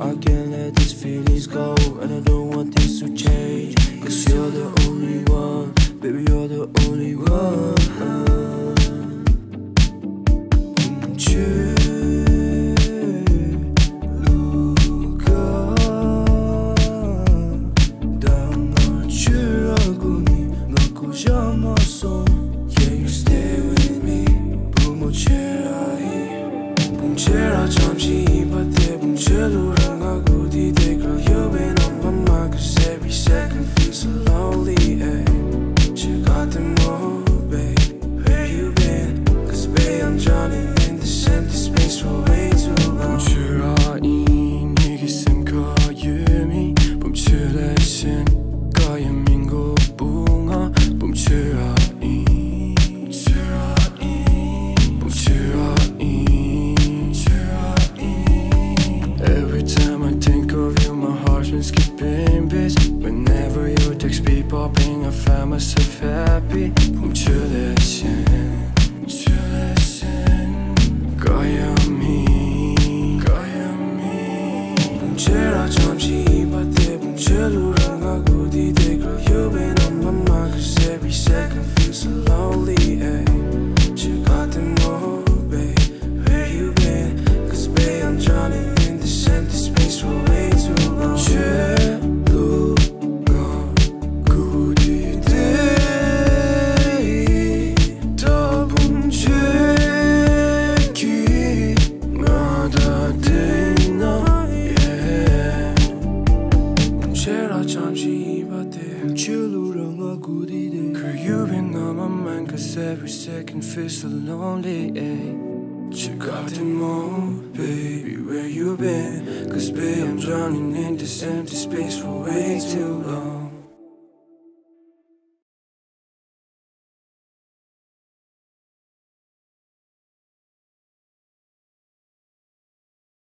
I can't let these feelings go And I don't want things to change. Cause you're the only one Baby, you're the only one. You Cheer out, jump, 却突然 been skipping beats Whenever you text people popping. I find myself happy. 뭉칠해진 뭉칠해진 거염이 거염이 뭉칠아 잠시 이밭에 뭉칠로 랑하고 디데 Girl you've been on my mind. Cause every second Girl you've been on my mind? Cause every second feels so lonely eh? Check out the moon baby where you been? Cause babe I'm drowning in this empty space for way too long.